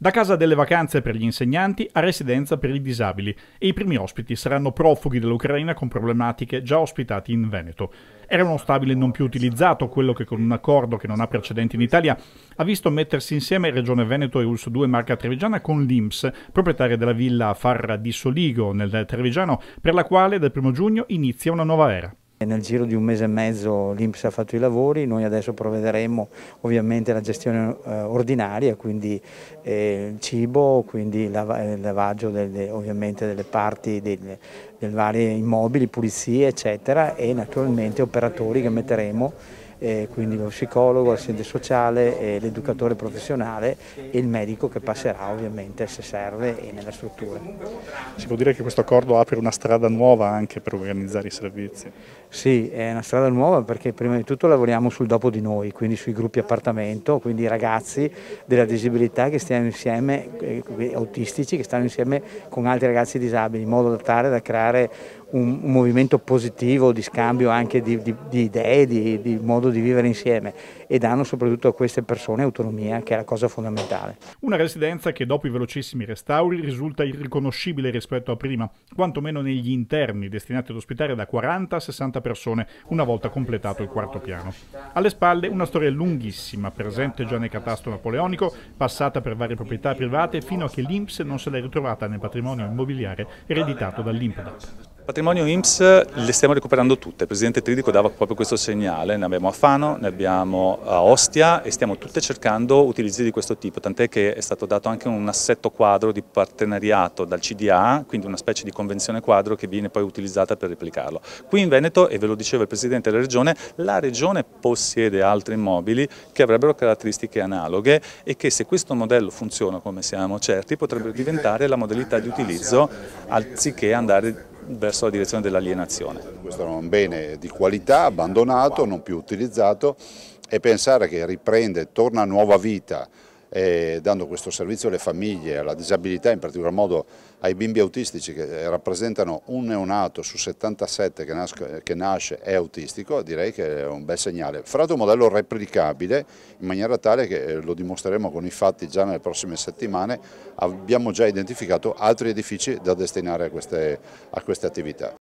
Da casa delle vacanze per gli insegnanti a residenza per i disabili e i primi ospiti saranno profughi dell'Ucraina con problematiche già ospitati in Veneto. Era uno stabile non più utilizzato, quello che con un accordo che non ha precedenti in Italia ha visto mettersi insieme Regione Veneto e Ulso 2 Marca Trevigiana con l'Inps, proprietaria della villa Farra di Soligo nel Trevigiano, per la quale dal 1 giugno inizia una nuova era. Nel giro di un mese e mezzo l'Inps ha fatto i lavori, noi adesso provvederemo ovviamente alla gestione eh, ordinaria, quindi eh, cibo, quindi eh, lavaggio delle, ovviamente delle parti dei vari immobili, pulizie eccetera e naturalmente operatori che metteremo quindi lo psicologo, l'assistente sociale, l'educatore professionale e il medico che passerà ovviamente se serve e nella struttura. Si può dire che questo accordo apre una strada nuova anche per organizzare i servizi? Sì, è una strada nuova perché prima di tutto lavoriamo sul dopo di noi, quindi sui gruppi appartamento, quindi i ragazzi della disabilità che stiano insieme, eh, autistici, che stanno insieme con altri ragazzi disabili, in modo da tale da creare un, un movimento positivo di scambio anche di, di, di idee, di, di modo di vivere insieme e danno soprattutto a queste persone autonomia che è la cosa fondamentale. Una residenza che dopo i velocissimi restauri risulta irriconoscibile rispetto a prima, quantomeno negli interni destinati ad ospitare da 40 a 60 persone una volta completato il quarto piano. Alle spalle una storia lunghissima, presente già nel catasto napoleonico, passata per varie proprietà private fino a che l'Inps non se l'è ritrovata nel patrimonio immobiliare ereditato dall'Impdat. Patrimonio IMSS le stiamo recuperando tutte, il Presidente Tridico dava proprio questo segnale, ne abbiamo a Fano, ne abbiamo a Ostia e stiamo tutte cercando utilizzi di questo tipo, tant'è che è stato dato anche un assetto quadro di partenariato dal CDA, quindi una specie di convenzione quadro che viene poi utilizzata per replicarlo. Qui in Veneto, e ve lo diceva il Presidente della Regione, la Regione possiede altri immobili che avrebbero caratteristiche analoghe e che se questo modello funziona come siamo certi potrebbe diventare la modalità di utilizzo anziché andare verso la direzione dell'alienazione. Questo è un bene di qualità, abbandonato, non più utilizzato e pensare che riprende, torna a nuova vita dando questo servizio alle famiglie, alla disabilità, in particolar modo ai bimbi autistici che rappresentano un neonato su 77 che, nasce, che nasce è autistico, direi che è un bel segnale. Fra un modello replicabile in maniera tale che eh, lo dimostreremo con i fatti già nelle prossime settimane, abbiamo già identificato altri edifici da destinare a queste, a queste attività.